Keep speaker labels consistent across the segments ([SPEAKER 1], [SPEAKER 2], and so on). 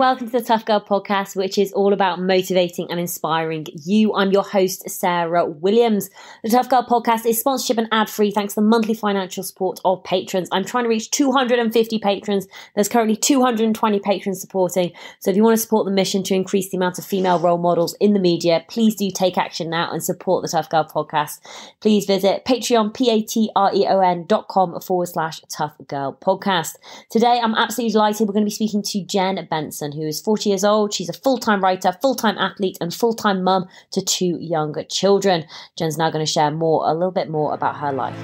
[SPEAKER 1] welcome to the Tough Girl podcast, which is all about motivating and inspiring you. I'm your host, Sarah Williams. The Tough Girl podcast is sponsorship and ad free thanks to the monthly financial support of patrons. I'm trying to reach 250 patrons. There's currently 220 patrons supporting. So if you want to support the mission to increase the amount of female role models in the media, please do take action now and support the Tough Girl podcast. Please visit Patreon, P-A-T-R-E-O-N dot com forward slash Tough Girl podcast. Today, I'm absolutely delighted. We're going to be speaking to Jen Ben Benson, who is 40 years old. She's a full time writer, full time athlete, and full time mum to two younger children. Jen's now going to share more, a little bit more about her life.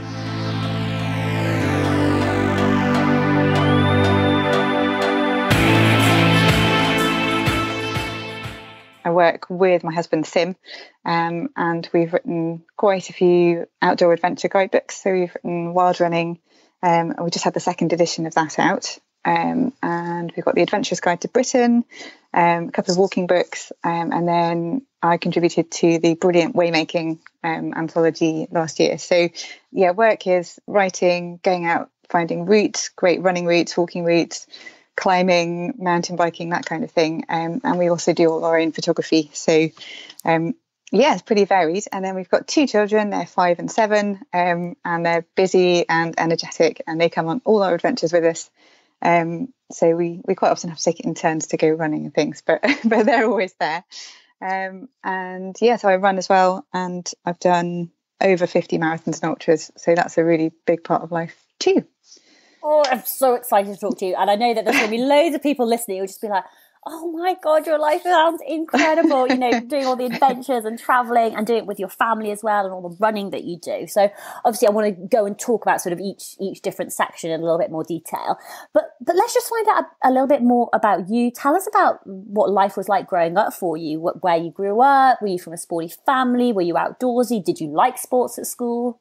[SPEAKER 2] I work with my husband Sim, um, and we've written quite a few outdoor adventure guidebooks. So we've written Wild Running, um, and we just had the second edition of that out. Um, and we've got the Adventurer's Guide to Britain, um, a couple of walking books, um, and then I contributed to the brilliant Waymaking um, anthology last year. So, yeah, work is writing, going out, finding routes, great running routes, walking routes, climbing, mountain biking, that kind of thing. Um, and we also do all our own photography. So, um, yeah, it's pretty varied. And then we've got two children, they're five and seven, and they're busy and energetic, and they come on all our adventures with us. Um, so we we quite often have to take it in turns to go running and things, but but they're always there. Um, and yeah, so I run as well, and I've done over 50 marathons and ultras, so that's a really big part of life too.
[SPEAKER 1] Oh, I'm so excited to talk to you, and I know that there's going to be loads of people listening who'll just be like, oh my god your life sounds incredible you know doing all the adventures and traveling and doing it with your family as well and all the running that you do. So obviously i want to go and talk about sort of each each different section in a little bit more detail. But but let's just find out a, a little bit more about you. Tell us about what life was like growing up for you. What, where you grew up. Were you from a sporty family? Were you outdoorsy? Did you like sports at school?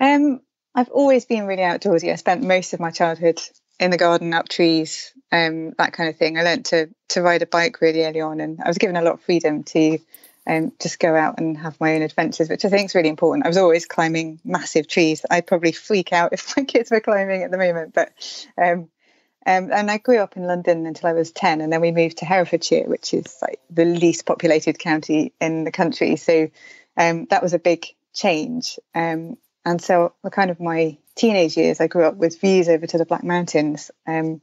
[SPEAKER 2] Um I've always been really outdoorsy. I spent most of my childhood in the garden, up trees, um, that kind of thing. I learned to to ride a bike really early on, and I was given a lot of freedom to um, just go out and have my own adventures, which I think is really important. I was always climbing massive trees. I'd probably freak out if my kids were climbing at the moment, but um, um, and I grew up in London until I was 10, and then we moved to Herefordshire, which is like the least populated county in the country. So um, that was a big change. Um, and so, kind of my teenage years, I grew up with views over to the Black Mountains. Um,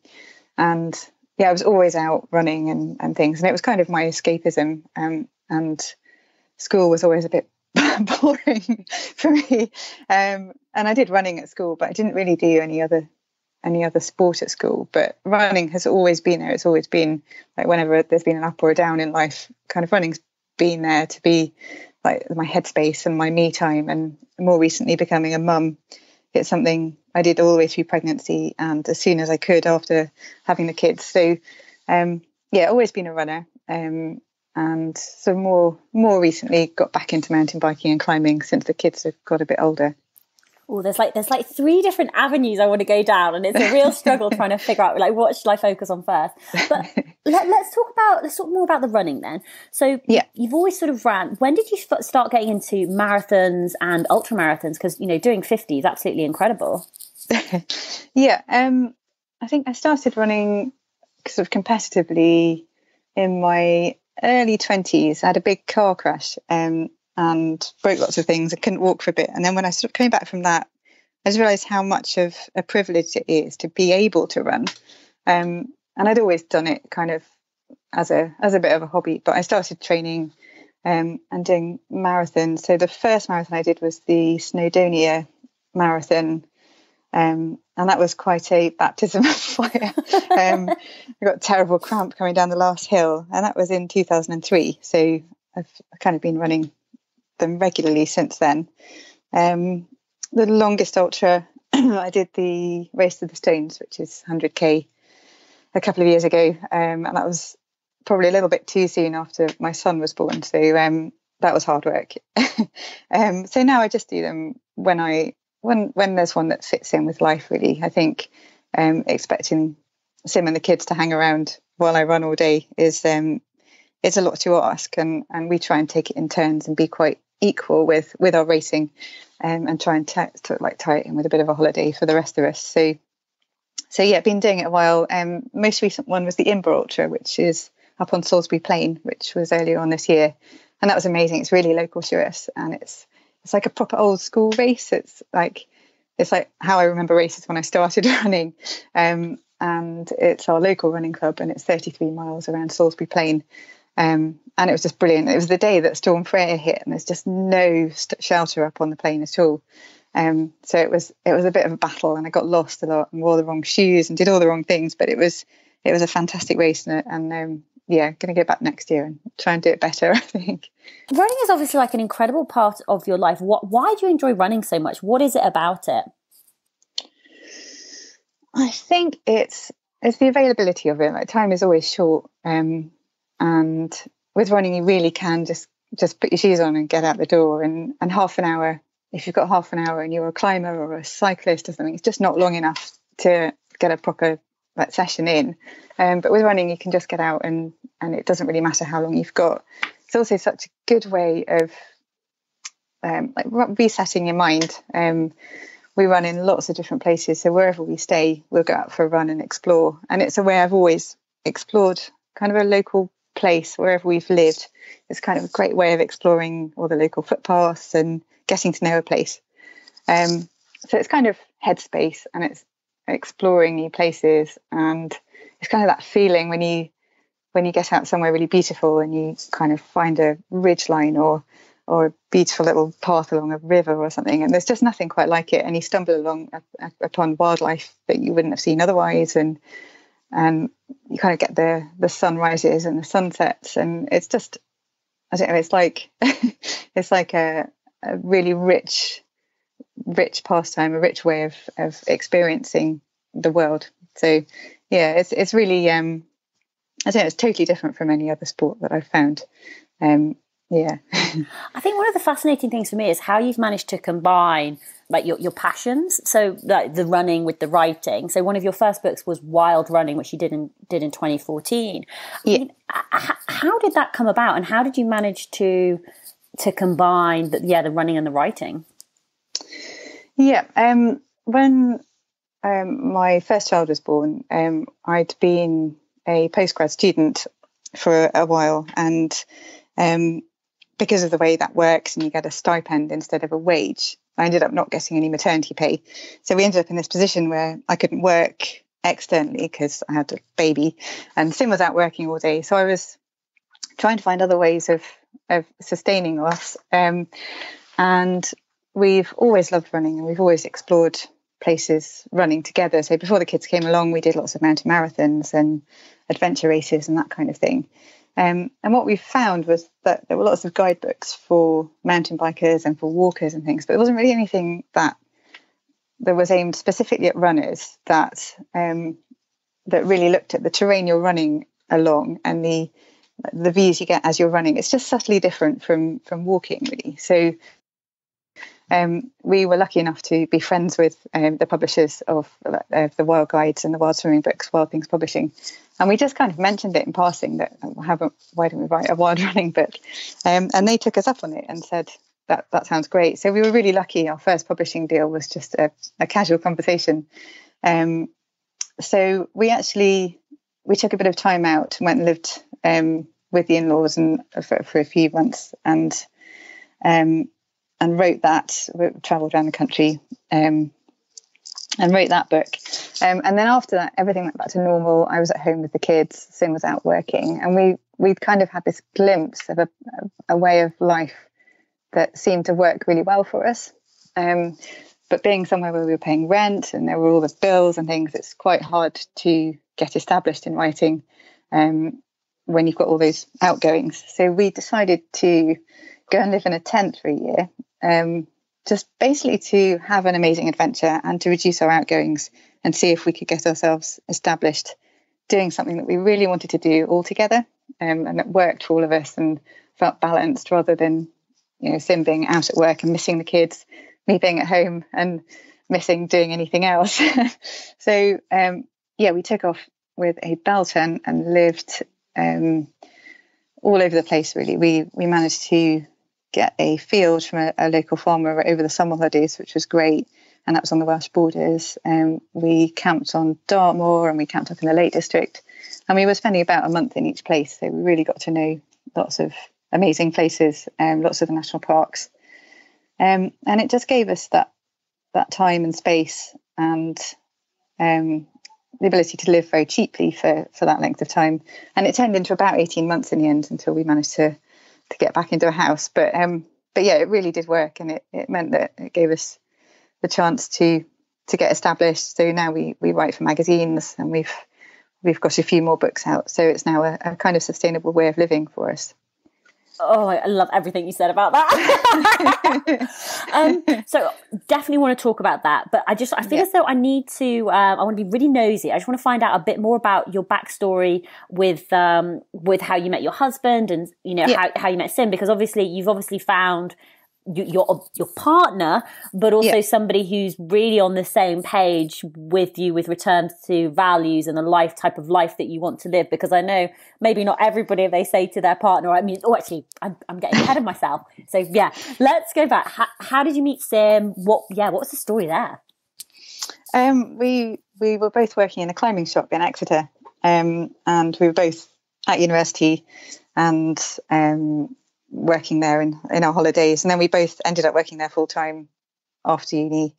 [SPEAKER 2] and yeah, I was always out running and, and things. And it was kind of my escapism. Um, and school was always a bit boring for me. Um, and I did running at school, but I didn't really do any other any other sport at school. But running has always been there. It's always been like whenever there's been an up or a down in life, kind of running's been there to be like my headspace and my me time. And more recently, becoming a mum, it's something I did all the way through pregnancy and as soon as I could after having the kids. So, um, yeah, always been a runner. Um, and so more more recently got back into mountain biking and climbing since the kids have got a bit older
[SPEAKER 1] oh, there's like there's like three different avenues I want to go down, and it's a real struggle trying to figure out like what should I focus on first. But let, us talk about let's talk more about the running then. So yeah, you've always sort of ran. When did you start getting into marathons and ultra marathons? Because you know doing fifty is absolutely incredible.
[SPEAKER 2] yeah, um, I think I started running sort of competitively in my early 20s. I had a big car crash um, and broke lots of things. I couldn't walk for a bit. And then when I sort of came back from that, I just realised how much of a privilege it is to be able to run. Um, and I'd always done it kind of as a as a bit of a hobby, but I started training um, and doing marathons. So the first marathon I did was the Snowdonia Marathon, um, and that was quite a baptism of fire. um, I got terrible cramp coming down the last hill, and that was in 2003. So I've kind of been running them regularly since then. Um, the longest ultra, I did the Race to the Stones, which is 100k, a couple of years ago, um, and that was probably a little bit too soon after my son was born. So um, that was hard work. Um, so now I just do them when I when when there's one that fits in with life. Really, I think um, expecting Sim and the kids to hang around while I run all day is um, it's a lot to ask, and and we try and take it in turns and be quite equal with with our racing um, and try and t- to, like tie it in with a bit of a holiday for the rest of us so so yeah, been doing it a while. Um, most recent one was the Imber Ultra, which is up on Salisbury Plain, which was earlier on this year, and that was amazing. It's really local to us, and it's it's like a proper old school race. It's like it's like how I remember races when I started running. Um, and it's our local running club, and it's 33 miles around Salisbury Plain. Um, and it was just brilliant. It was the day that Storm Freya hit, and there's just no st- shelter up on the plain at all. Um, so it was it was a bit of a battle, and I got lost a lot and wore the wrong shoes and did all the wrong things. But it was it was a fantastic race, and, and um, yeah, going to go back next year and try and do it better. I think
[SPEAKER 1] running is obviously like an incredible part of your life. What why do you enjoy running so much? What is it about it?
[SPEAKER 2] I think it's it's the availability of it. Like time is always short, um, and with running, you really can just just put your shoes on and get out the door. And and half an hour, if you've got half an hour and you're a climber or a cyclist or something, it's just not long enough to get a proper like, session in. Um, but with running, you can just get out and and it doesn't really matter how long you've got. It's also such a good way of um, like resetting your mind. Um, we run in lots of different places. So wherever we stay, we'll go out for a run and explore. And it's a way I've always explored kind of a local place wherever we've lived. It's kind of a great way of exploring all the local footpaths and getting to know a place. Um, so it's kind of headspace and it's exploring new places and it's kind of that feeling when you when you get out somewhere really beautiful and you kind of find a ridge line or or a beautiful little path along a river or something, and there's just nothing quite like it. And you stumble along upon wildlife that you wouldn't have seen otherwise, and and you kind of get the the sunrises and the sunsets, and it's just I don't know. It's like it's like a, a really rich, rich pastime, a rich way of of experiencing the world. So yeah, it's it's really um, I don't know. It's totally different from any other sport that I've found. Um, yeah
[SPEAKER 1] i think one of the fascinating things for me is how you've managed to combine like your, your passions. So like the running with the writing. So one of your first books was wild running which you did in did in 2014 yeah. I mean, how did that come about and how did you manage to to combine the, yeah the running and the writing?
[SPEAKER 2] Yeah um when um, my first child was born um, i'd been a postgrad student for a while and um, because of the way that works and you get a stipend instead of a wage, I ended up not getting any maternity pay. So we ended up in this position where I couldn't work externally because I had a baby and Sim was out working all day. So I was trying to find other ways of, of sustaining us. Um, and we've always loved running and we've always explored places running together. So before the kids came along, we did lots of mountain marathons and adventure races and that kind of thing. Um, and what we found was that there were lots of guidebooks for mountain bikers and for walkers and things, but there wasn't really anything that that was aimed specifically at runners that um, that really looked at the terrain you're running along and the the views you get as you're running. It's just subtly different from from walking, really. So um, we were lucky enough to be friends with um, the publishers of, of, the Wild Guides and the Wild Swimming books, Wild Things Publishing, and we just kind of mentioned it in passing that haven't why don't we write a wild running book? Um, and they took us up on it and said that that sounds great. So we were really lucky. Our first publishing deal was just a, a casual conversation. Um, so we actually we took a bit of time out and went and lived um, with the in-laws and for, for, a few months and um, and wrote that. We travelled around the country um, and wrote that book. Um, and then after that, everything went back to normal. I was at home with the kids. Sim was out working, and we we kind of had this glimpse of a, a way of life that seemed to work really well for us. Um, but being somewhere where we were paying rent and there were all the bills and things, it's quite hard to get established in writing um, when you've got all those outgoings. So we decided to go and live in a tent for a year, um, just basically to have an amazing adventure and to reduce our outgoings and see if we could get ourselves established doing something that we really wanted to do all together um, and it worked for all of us and felt balanced rather than you know Sim being out at work and missing the kids, me being at home and missing doing anything else. so um, yeah, we took off with a bell tent and lived um, all over the place. Really, we we managed to get a field from a, a, local farmer over the summer holidays, which was great. and that was on the Welsh borders. Um, we camped on Dartmoor and we camped up in the Lake District, and we were spending about a month in each place. So we really got to know lots of amazing places, um, lots of the national parks, um, and it just gave us that that time and space and um, the ability to live very cheaply for for that length of time. And it turned into about eighteen months in the end until we managed to to get back into a house. But um, but yeah, it really did work, and it, it meant that it gave us the chance to to get established. So now we we write for magazines, and we've we've got a few more books out. So it's now a, a kind of sustainable way of living for us.
[SPEAKER 1] Oh, I love everything you said about that. um, so definitely want to talk about that, but I just I feel yeah. as though I need to. Um, I want to be really nosy. I just want to find out a bit more about your backstory with um, with how you met your husband and you know yeah. how how you met Sim, because obviously you've obviously found your your partner, but also yeah. somebody who's really on the same page with you with returns to values and the life type of life that you want to live. Because I know maybe not everybody if they say to their partner, I mean, oh, actually, I'm, I'm getting ahead of myself. So yeah, let's go back. How, how, did you meet Sim? What? Yeah, what was the story there?
[SPEAKER 2] Um, we we were both working in a climbing shop in Exeter, um, and we were both at university, and um, working there in, in our holidays. And then we both ended up working there full time after uni.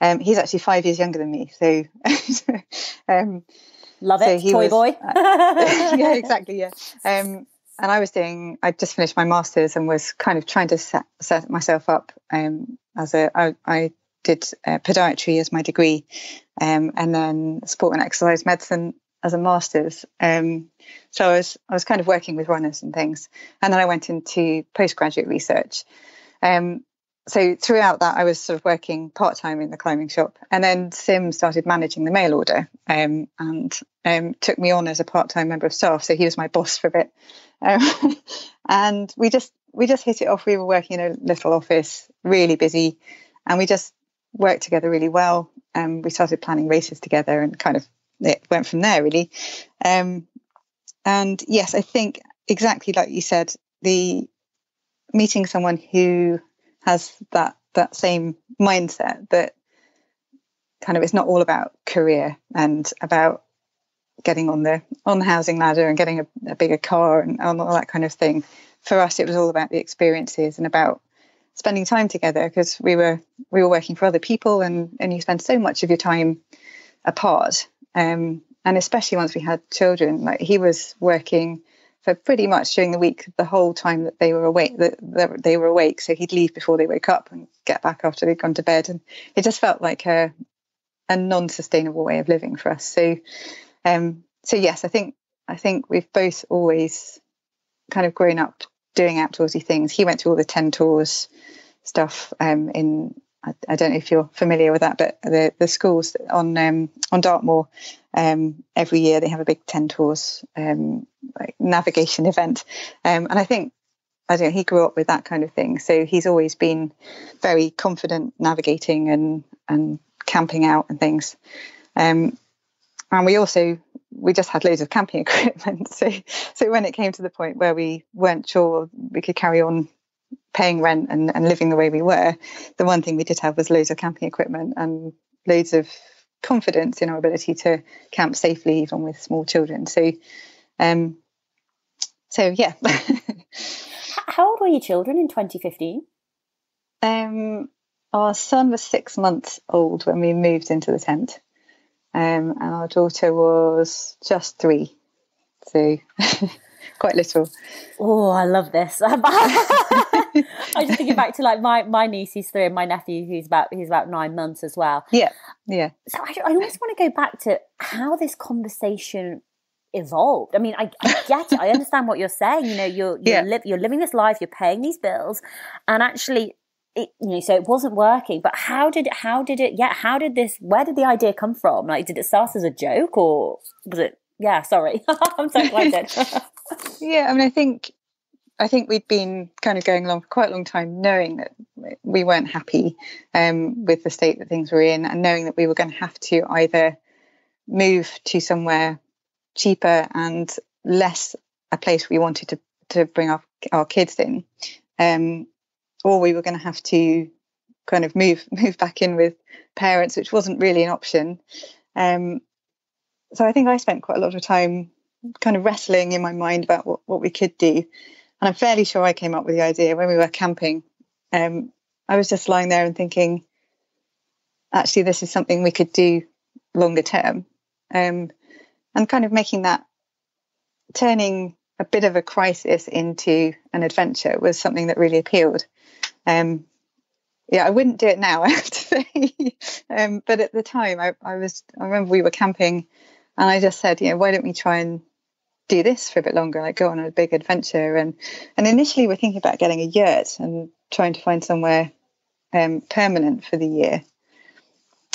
[SPEAKER 2] Um, he's actually five years younger than me. So,
[SPEAKER 1] um, love it, so toy was, boy.
[SPEAKER 2] uh, yeah, exactly. Yeah. Um, and I was doing, I just finished my master's and was kind of trying to set, set myself up um, as a, I, I did uh, podiatry as my degree um, and then sport and exercise medicine as a master's. Um, so I was I was kind of working with runners and things, and then I went into postgraduate research. Um, so throughout that, I was sort of working part time in the climbing shop, and then Sim started managing the mail order um, and um, took me on as a part time member of staff. So he was my boss for a bit, um, and we just we just hit it off. We were working in a little office, really busy, and we just worked together really well. And we started planning races together and kind of it went from there really. Um, and yes, I think exactly like you said, the meeting someone who has that that same mindset that kind of it's not all about career and about getting on the on the housing ladder and getting a, a bigger car and, and all that kind of thing. For us, it was all about the experiences and about spending time together because we were we were working for other people and and you spend so much of your time apart um, and especially once we had children, like he was working for pretty much during the week the whole time that they were awake that, that they were awake. So he'd leave before they woke up and get back after they'd gone to bed. And it just felt like a a non-sustainable way of living for us. So um so yes i think i think we've both always kind of grown up doing outdoorsy things. He went to all the 10 Tors stuff um in I, I, don't know if you're familiar with that, but the, the schools on um, on Dartmoor um, every year they have a big ten Tors um, like navigation event, um, and I think I don't know he grew up with that kind of thing, so he's always been very confident navigating and and camping out and things. Um, and we also we just had loads of camping equipment, so so when it came to the point where we weren't sure we could carry on paying rent and, and living the way we were, the one thing we did have was loads of camping equipment and loads of confidence in our ability to camp safely, even with small children. So, um, so yeah.
[SPEAKER 1] How old were your children in 2015?
[SPEAKER 2] Um, our son was six months old when we moved into the tent, um, and our daughter was just three. So quite little.
[SPEAKER 1] Oh, I love this. I'm just thinking back to like my my niece who's three and my nephew who's about he's about nine months as well.
[SPEAKER 2] Yeah, yeah.
[SPEAKER 1] So I, I always want to go back to how this conversation evolved. I mean, I, I get it. I understand what you're saying. You know, you're you're, yeah. li- you're living this life, you're paying these bills, and actually. It, you know, so it wasn't working. But how did how did it? Yeah, how did this? Where did the idea come from? Like, did it start as a joke, or was it? Yeah, sorry, I'm so glad excited.
[SPEAKER 2] yeah, I mean, I think I think we'd been kind of going along for quite a long time, knowing that we weren't happy um, with the state that things were in, and knowing that we were going to have to either move to somewhere cheaper and less a place we wanted to to bring our our kids in, um, or we were going to have to kind of move move back in with parents, which wasn't really an option. Um, so I think I spent quite a lot of time kind of wrestling in my mind about what, what we could do. And I'm fairly sure I came up with the idea when we were camping. Um, I was just lying there and thinking, actually, this is something we could do longer term. Um, and kind of making that, turning a bit of a crisis into an adventure was something that really appealed. Um, yeah, I wouldn't do it now, I have to say. um, but at the time, I, I was, I remember we were camping and I just said, you know, why don't we try and do this for a bit longer, like go on a big adventure. And and initially we're thinking about getting a yurt and trying to find somewhere um, permanent for the year.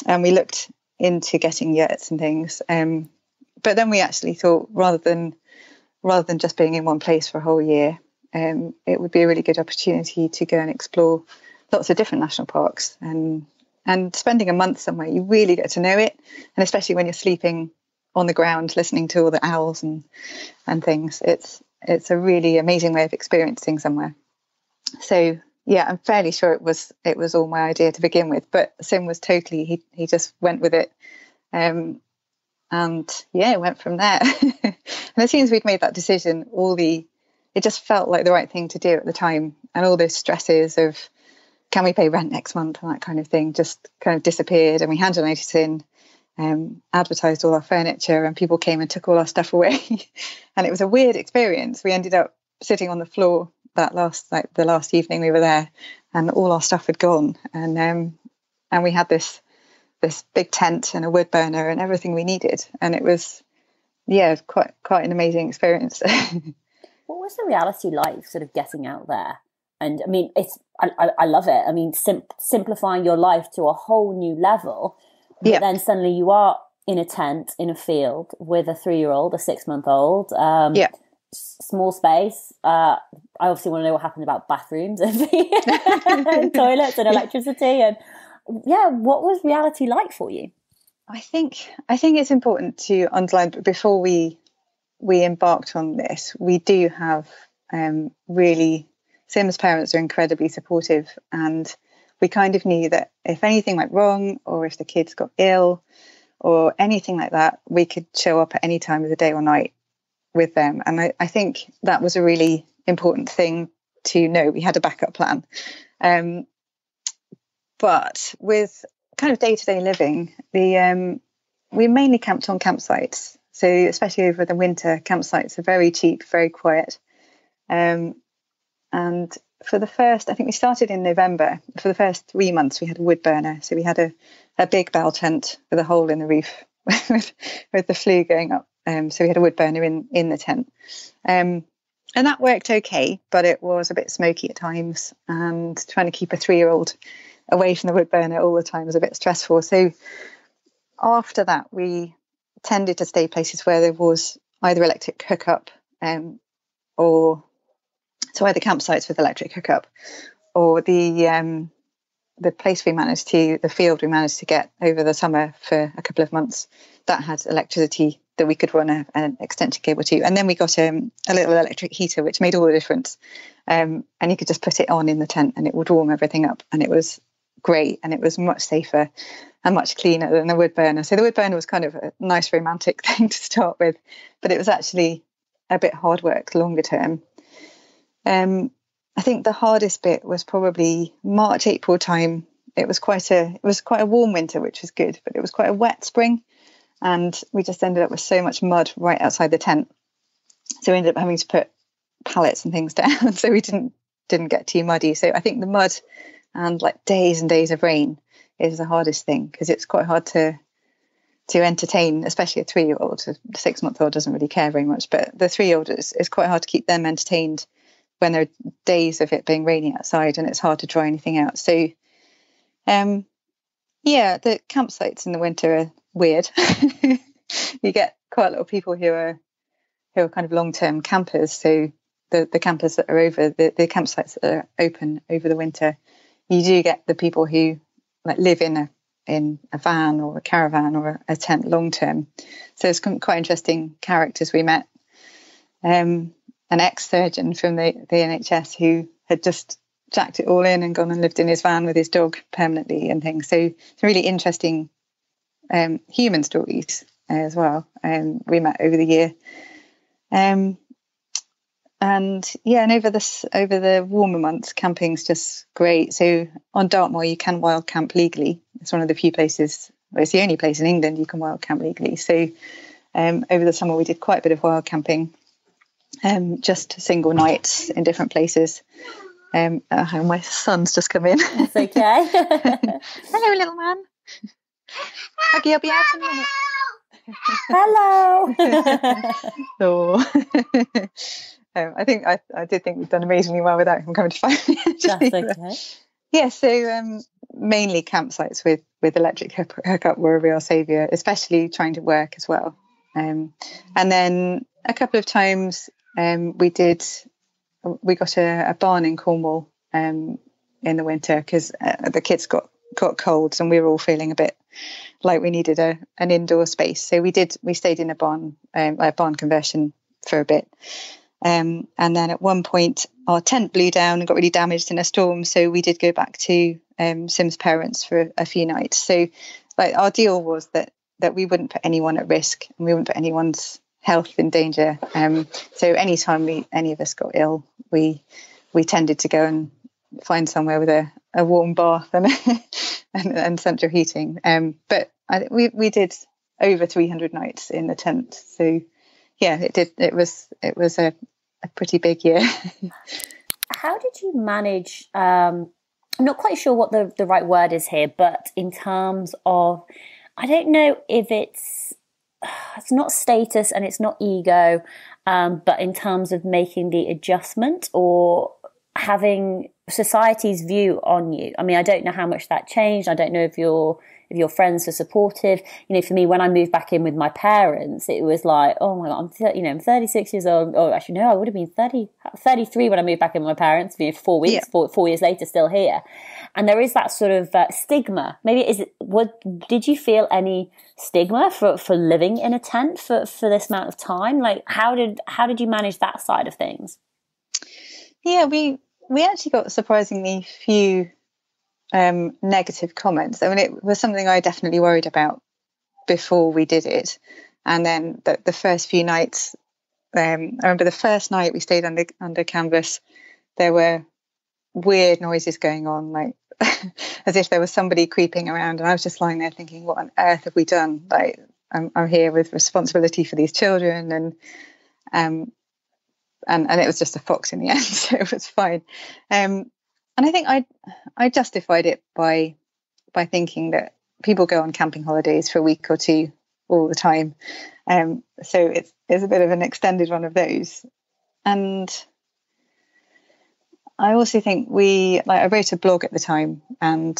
[SPEAKER 2] And we looked into getting yurts and things. Um, but then we actually thought rather than rather than just being in one place for a whole year, um, it would be a really good opportunity to go and explore lots of different national parks and and spending a month somewhere you really get to know it and especially when you're sleeping on the ground listening to all the owls and and things. It's it's a really amazing way of experiencing somewhere. So yeah, I'm fairly sure it was it was all my idea to begin with, but Sim was totally he he just went with it. Um, and yeah, it went from there. and as soon as we'd made that decision, all the it just felt like the right thing to do at the time, and all those stresses of can we pay rent next month and that kind of thing just kind of disappeared, and we handed notice in, um, advertised all our furniture and people came and took all our stuff away. and it was a weird experience. We ended up sitting on the floor that last like the last evening we were there and all our stuff had gone. And um, and we had this this big tent and a wood burner and everything we needed. And it was yeah quite quite an amazing experience.
[SPEAKER 3] What was the reality like sort of getting out there? And i mean it's i, I, I love it. I mean sim- simplifying your life to a whole new level but then suddenly you are in a tent in a field with a three year old, a six month old. Um,
[SPEAKER 2] yeah.
[SPEAKER 3] Small space. Uh, I obviously want to know what happened about bathrooms and, and toilets and electricity. And yeah, what was reality like for you?
[SPEAKER 2] I think I think it's important to underline before we we embarked on this, we do have um, really Sim's parents are incredibly supportive and we kind of knew that if anything went wrong or if the kids got ill or anything like that, we could show up at any time of the day or night with them. And I, I think that was a really important thing to know. We had a backup plan. Um, but with kind of day to day living, the um, we mainly camped on campsites. So especially over the winter, campsites are very cheap, very quiet. Um, and for the first, I think we started in November. For the first three months, we had a wood burner. So we had a, a big bell tent with a hole in the roof with, with the flue going up. Um, so we had a wood burner in, in the tent. Um, and that worked okay, but it was a bit smoky at times. And trying to keep a three year old away from the wood burner all the time was a bit stressful. So after that, we tended to stay places where there was either electric hookup um, or so either campsites with electric hookup or the um, the place we managed to the field we managed to get over the summer for a couple of months that had electricity that we could run a, an extension cable to. And then we got um, a little electric heater which made all the difference. Um, and you could just put it on in the tent and it would warm everything up and it was great and it was much safer and much cleaner than the wood burner. So the wood burner was kind of a nice romantic thing to start with but it was actually a bit hard work longer term um, I think the hardest bit was probably March, April time. It was quite a it was quite a warm winter, which was good, but it was quite a wet spring, and we just ended up with so much mud right outside the tent. So we ended up having to put pallets and things down, so we didn't didn't get too muddy. So I think the mud and like days and days of rain is the hardest thing because it's quite hard to to entertain, especially a three year old. A six month old doesn't really care very much, but the three year old is, is quite hard to keep them entertained when there are days of it being rainy outside and it's hard to dry anything out. So, um, yeah, the campsites in the winter are weird. you get quite a lot of people who are who are kind of long term campers. So the the campers that are over the, the campsites that are open over the winter, you do get the people who like live in a in a van or a caravan or a, a tent long term. So it's quite interesting characters we met. Um, an ex surgeon from the, the NHS who had just jacked it all in and gone and lived in his van with his dog permanently and things. So really interesting um, human stories as well. Um, we met over the year. Um, and yeah, and over this over the warmer months, camping's just great. So on Dartmoor, you can wild camp legally. It's one of the few places, well, it's the only place in England you can wild camp legally. So um, over the summer, we did quite a bit of wild camping, um, just single nights in different places. Um, uh, my son's just come in.
[SPEAKER 1] It's okay.
[SPEAKER 2] Hello, little man. Huggy, I'll be out in a minute.
[SPEAKER 1] Hello.
[SPEAKER 2] so, um, I think I, I did think we've done amazingly well without him coming to find me.
[SPEAKER 1] That's okay.
[SPEAKER 2] Yeah, so um, mainly campsites with with electric hookup were a real saviour, especially trying to work as well. Um, and then a couple of times um, we did we got a, a barn in Cornwall um, in the winter because uh, the kids got got colds and we were all feeling a bit like we needed a an indoor space. So we did we stayed in a barn um, a barn conversion for a bit. Um, and then at one point, our tent blew down and got really damaged in a storm. So we did go back to um, Sim's parents for a few nights. So, like, our deal was that that we wouldn't put anyone at risk and we wouldn't put anyone's health in danger. Um, so, anytime we any of us got ill, we we tended to go and find somewhere with a, a warm bath and, and, and central heating. Um, but I, we we did over 300 nights in the tent. So yeah, it did. It was it was a, a pretty big year.
[SPEAKER 1] How did you manage? Um, I'm not quite sure what the, the right word is here, but in terms of, I don't know if it's it's not status and it's not ego, um, but in terms of making the adjustment or having society's view on you. I mean, I don't know how much that changed. I don't know if you're if your friends are supportive. You know, for me, when I moved back in with my parents, it was like, oh my God, I'm, th- you know, I'm 36 years old. Oh, actually, no, I would have been 30, 33 when I moved back in with my parents, you know, four weeks, yeah. four, four years later, still here. And there is that sort of uh, stigma. Maybe is it, what, did you feel any stigma for, for living in a tent for, for this amount of time? Like, how did, how did you manage that side of things?
[SPEAKER 2] Yeah, we, we actually got surprisingly few um, negative comments. I mean, it was something I definitely worried about before we did it. And then the, the first few nights, um, I remember the first night we stayed under under canvas, there were weird noises going on, like as if there was somebody creeping around. And I was just lying there thinking, what on earth have we done? Like, I'm, I'm here with responsibility for these children, and um, and and it was just a fox in the end, so it was fine. Um, and I think I I justified it by by thinking that people go on camping holidays for a week or two all the time, um, so it's it's a bit of an extended one of those, and I also think we like I wrote a blog at the time and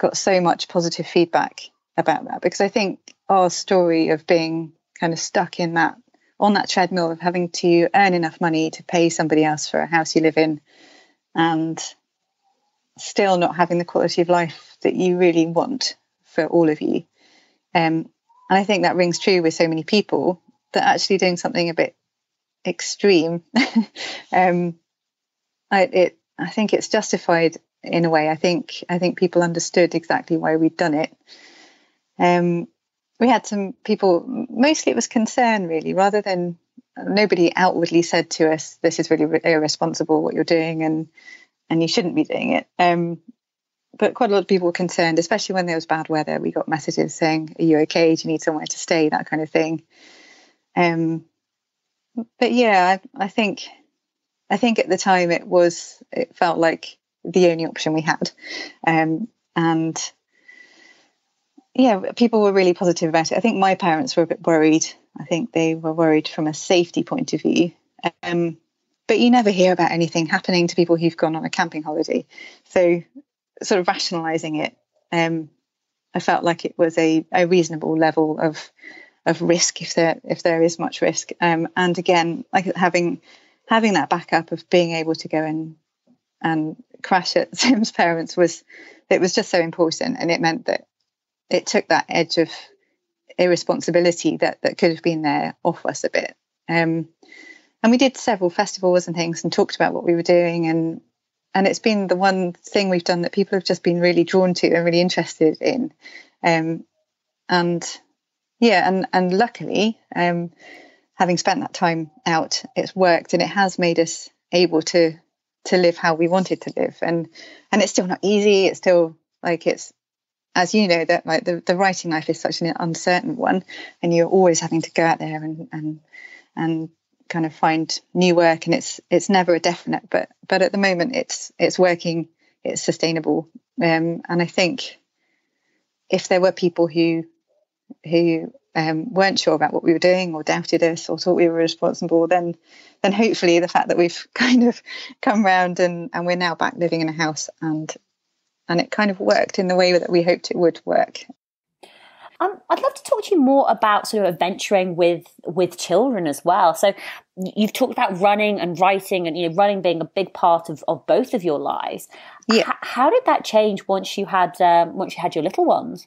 [SPEAKER 2] got so much positive feedback about that because I think our story of being kind of stuck in that on that treadmill of having to earn enough money to pay somebody else for a house you live in and still not having the quality of life that you really want for all of you. Um, and I think that rings true with so many people that actually doing something a bit extreme, um, I, it, I think it's justified in a way. I think I think people understood exactly why we'd done it. Um, we had some people. Mostly, it was concern, really, rather than nobody outwardly said to us, "This is really irresponsible what you're doing," and and you shouldn't be doing it. Um, but quite a lot of people were concerned, especially when there was bad weather. We got messages saying, "Are you okay? Do you need somewhere to stay?" That kind of thing. Um, but yeah, I, I think I think at the time it was it felt like the only option we had, um, and yeah, people were really positive about it. I think my parents were a bit worried. I think they were worried from a safety point of view. Um, but you never hear about anything happening to people who've gone on a camping holiday. So, sort of rationalizing it, um, I felt like it was a, a reasonable level of of risk if there if there is much risk. Um, and again, like having having that backup of being able to go and and crash at Sim's parents was it was just so important, and it meant that it took that edge of irresponsibility that that could have been there off us a bit. Um, and we did several festivals and things and talked about what we were doing and and it's been the one thing we've done that people have just been really drawn to and really interested in. Um, and yeah, and and luckily, um, having spent that time out, it's worked and it has made us able to to live how we wanted to live. And and it's still not easy. It's still like it's as you know that like the, the writing life is such an uncertain one and you're always having to go out there and and and kind of find new work and it's it's never a definite but but at the moment it's it's working it's sustainable. Um, and I think if there were people who who um, weren't sure about what we were doing or doubted us or thought we were responsible then then hopefully the fact that we've kind of come round and and we're now back living in a house and and it kind of worked in the way that we hoped it would work
[SPEAKER 3] um, I'd love to talk to you more about sort of adventuring with with children as well. So you've talked about running and writing, and you know, running being a big part of, of both of your lives.
[SPEAKER 2] Yeah. H-
[SPEAKER 3] how did that change once you had um, once you had your little ones?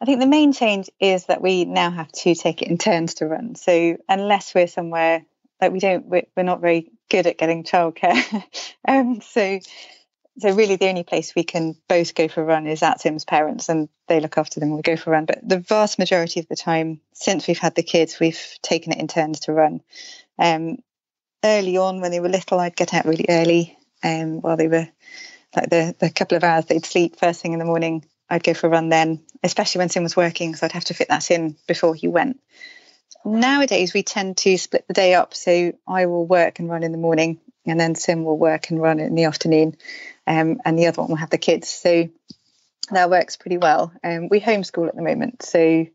[SPEAKER 2] I think the main change is that we now have to take it in turns to run. So unless we're somewhere like we don't, we're, we're not very good at getting childcare. um, so so really the only place we can both go for a run is at Sim's parents and they look after them and we go for a run. But the vast majority of the time since we've had the kids, we've taken it in turns to run. Um, early on when they were little, I'd get out really early um, while they were like the, the couple of hours they'd sleep first thing in the morning. I'd go for a run then, especially when Sim was working, so I'd have to fit that in before he went. Nowadays, we tend to split the day up. So I will work and run in the morning, and then Sim will work and run it in the afternoon um, and the other one will have the kids. So that works pretty well. Um, we homeschool at the moment, so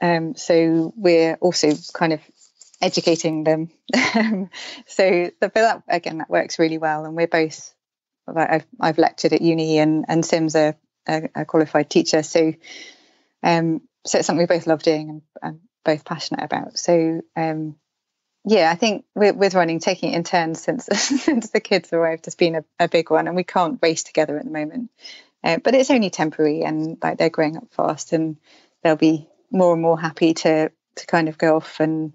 [SPEAKER 2] um, so we're also kind of educating them. so the, that again, that works really well, and we're both. I've, I've lectured at uni, and and Sim's a, a, a qualified teacher, so um, so it's something we both love doing and, and both passionate about. So um, yeah, I think with, with, running, taking it in turns since since the kids arrived has been a, a, big one, and we can't race together at the moment. Uh, but it's only temporary, and like they're growing up fast, and they'll be more and more happy to to kind of go off and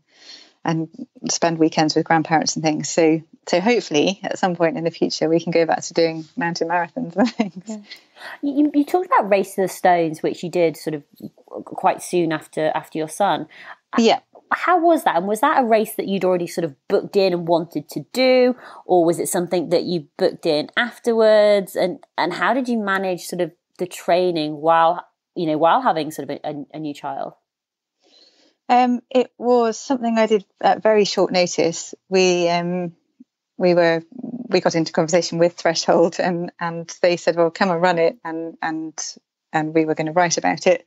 [SPEAKER 2] and spend weekends with grandparents and things. So so hopefully at some point in the future we can go back to doing mountain marathons and things. Yeah.
[SPEAKER 3] You, you talked about Race to the Stones, which you did sort of quite soon after after your son.
[SPEAKER 2] Yeah
[SPEAKER 3] how was that? And was that a race that you'd already sort of booked in and wanted to do, or was it something that you booked in afterwards? And and how did you manage sort of the training while you know while having sort of a, a new child?
[SPEAKER 2] Um, it was something I did at very short notice. We um, we were we got into conversation with Threshold, and and they said, "Well, come and run it," and and and we were going to write about it.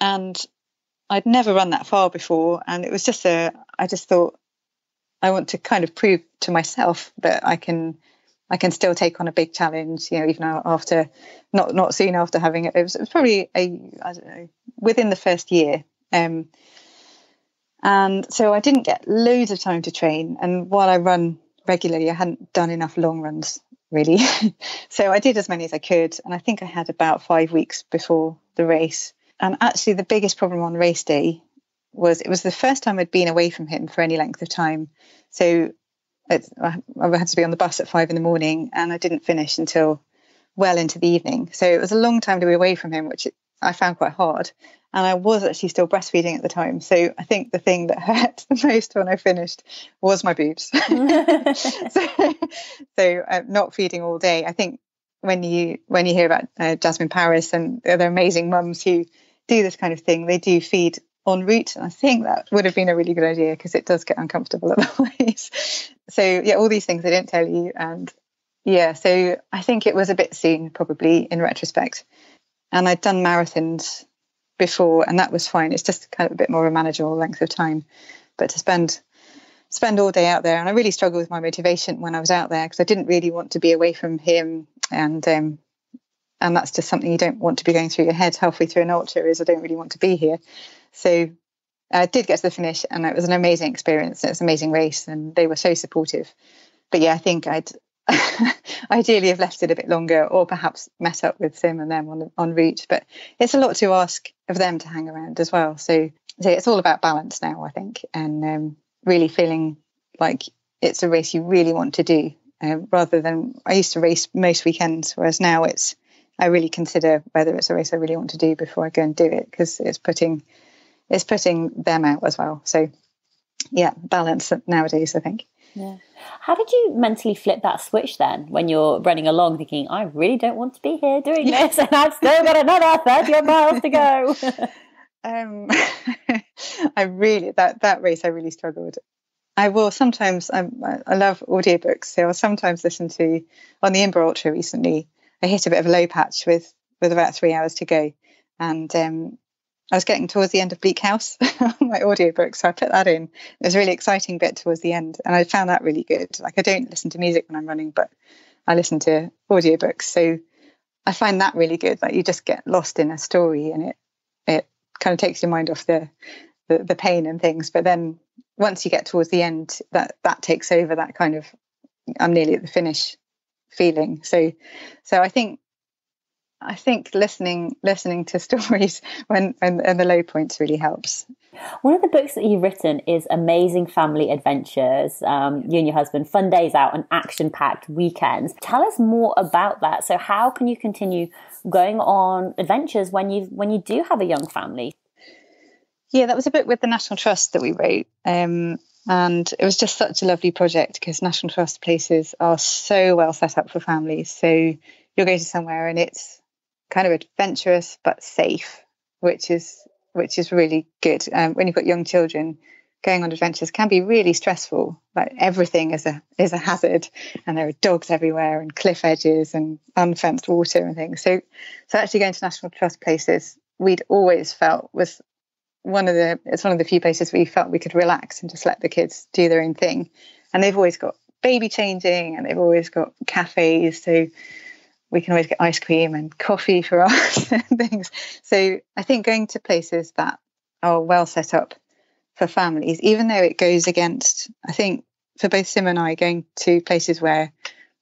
[SPEAKER 2] And I'd never run that far before, and it was just a. I just thought I want to kind of prove to myself that I can. I can still take on a big challenge, you know, even after, not not soon after having it. It was, it was probably a, I don't know, within the first year. Um, and so I didn't get loads of time to train. And while I run regularly, I hadn't done enough long runs really. so I did as many as I could. And I think I had about five weeks before the race. And actually, the biggest problem on race day was it was the first time I'd been away from him for any length of time. So I had to be on the bus at five in the morning and I didn't finish until well into the evening. So it was a long time to be away from him, which I found quite hard. And I was actually still breastfeeding at the time. So I think the thing that hurt the most when I finished was my boobs. so, so uh, not feeding all day. I think when you when you hear about uh, Jasmin Paris and the other amazing mums who do this kind of thing, they do feed en route. And I think that would have been a really good idea because it does get uncomfortable otherwise. so, yeah, all these things they didn't tell you. And yeah, so I think it was a bit soon, probably in retrospect. And I'd done marathons before, and that was fine. It's just kind of a bit more of a manageable length of time. But to spend spend all day out there, and I really struggled with my motivation when I was out there because I didn't really want to be away from him and um, and that's just something you don't want to be going through your head halfway through an ultra is I don't really want to be here. So I did get to the finish and it was an amazing experience. It was an amazing race and they were so supportive. But yeah, I think I'd ideally have left it a bit longer or perhaps met up with Sim and them on on route. But it's a lot to ask of them to hang around as well. So, so it's all about balance now, I think, and um, really feeling like it's a race you really want to do um, rather than I used to race most weekends, whereas now it's I really consider whether it's a race I really want to do before I go and do it because it's putting it's putting them out as well. So yeah, balance nowadays, I think.
[SPEAKER 3] Yeah. How did you mentally flip that switch then when you're running along thinking, I really don't want to be here doing this and I've still got another 30 miles to go?
[SPEAKER 2] um, I really, that, that race, I really struggled. I will sometimes, I'm, I love audiobooks, so I'll sometimes listen to, on the Imber Ultra recently, I hit a bit of a low patch with, with about three hours to go. And um, I was getting towards the end of Bleak House, on my audiobook, so I put that in. It was a really exciting bit towards the end, and I found that really good. Like I don't listen to music when I'm running, but I listen to audiobooks, so I find that really good. Like you just get lost in a story, and it it kind of takes your mind off the the, the pain and things. But then once you get towards the end, that that takes over. That kind of I'm nearly at the finish feeling. So so I think I think listening listening to stories when and, and the low points really helps.
[SPEAKER 3] One of the books that you've written is Amazing Family Adventures. Um, you and your husband, fun days out and action packed weekends. Tell us more about that. So, how can you continue going on adventures when you when you do have a young family?
[SPEAKER 2] Yeah, that was a book with the National Trust that we wrote. Um, and it was just such a lovely project because National Trust places are so well set up for families. So you'll go to somewhere and it's kind of adventurous but safe, which is which is really good. Um, when you've got young children, going on adventures can be really stressful. Like everything is a is a hazard, and there are dogs everywhere, and cliff edges, and unfenced water and things. So, so actually going to national trust places, we'd always felt was one of the it's one of the few places we felt we could relax and just let the kids do their own thing. And they've always got baby changing, and they've always got cafes. So we can always get ice cream and coffee for us and things. So I think going to places that are well set up for families, even though it goes against, I think for both Sim and I, going to places where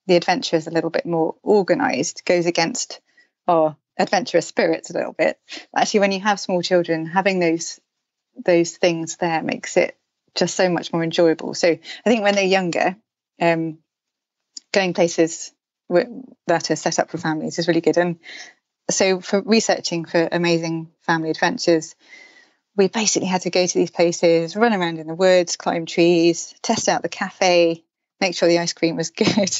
[SPEAKER 2] the adventure is a little bit more organized goes against our adventurous spirits a little bit. Actually, when you have small children, having those those things there makes it just so much more enjoyable. So I think when they're younger, um, going places that are set up for families is really good. And so, for researching for amazing family adventures, we basically had to go to these places, run around in the woods, climb trees, test out the cafe, make sure the ice cream was good,